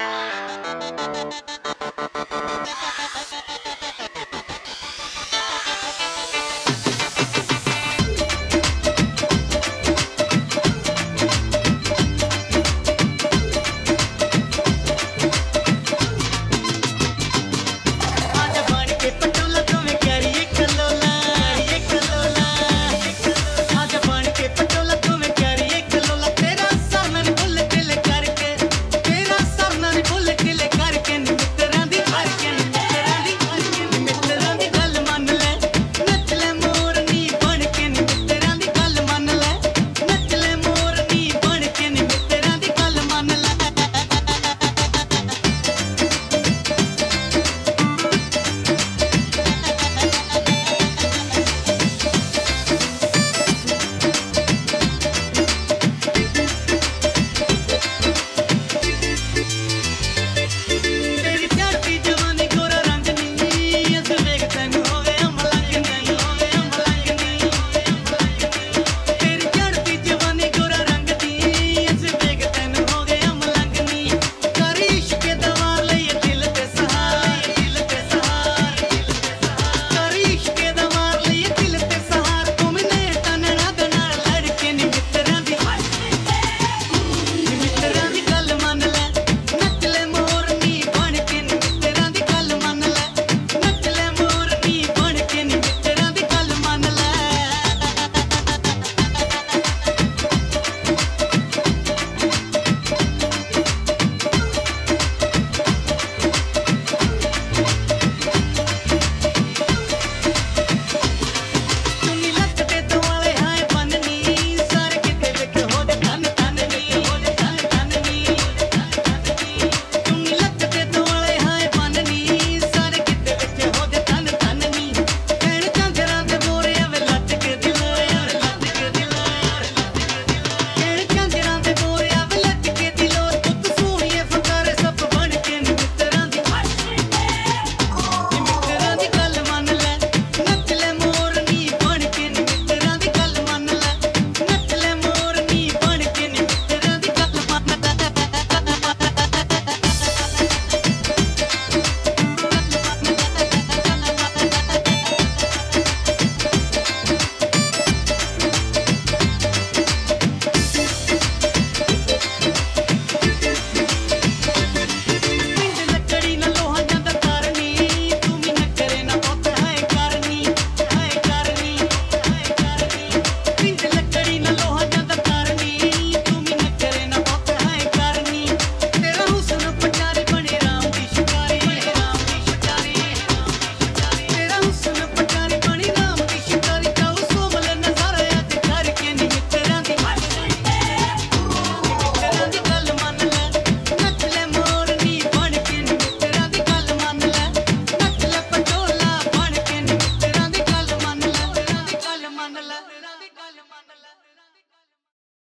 Ah.